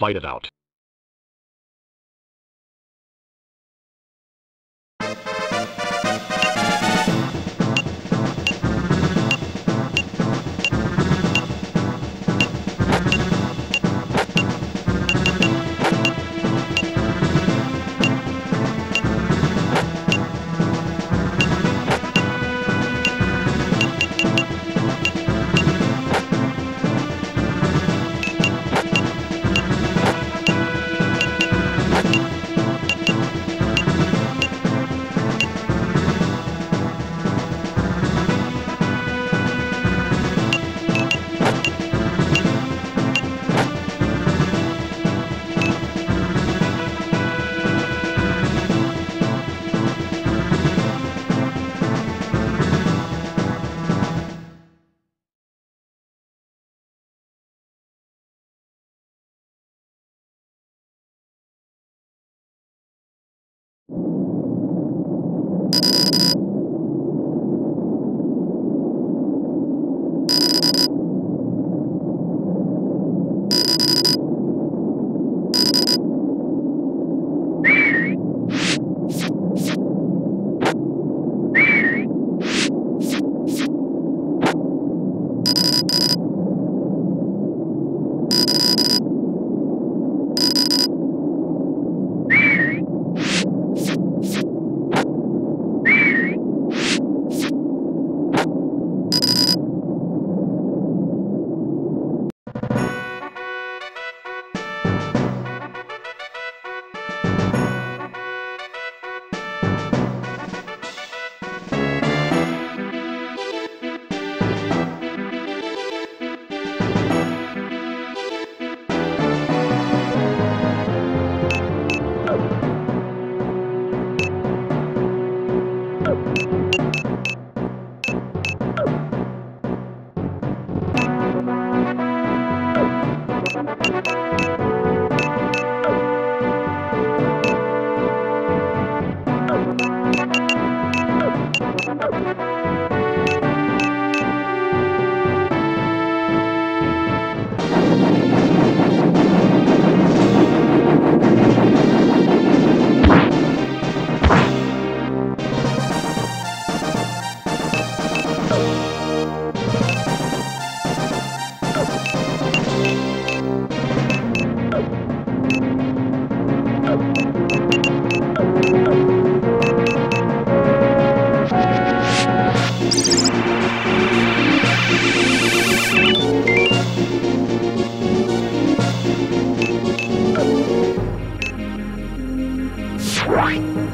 Fight it out. Woo! Oh.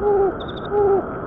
Oh, oh, oh.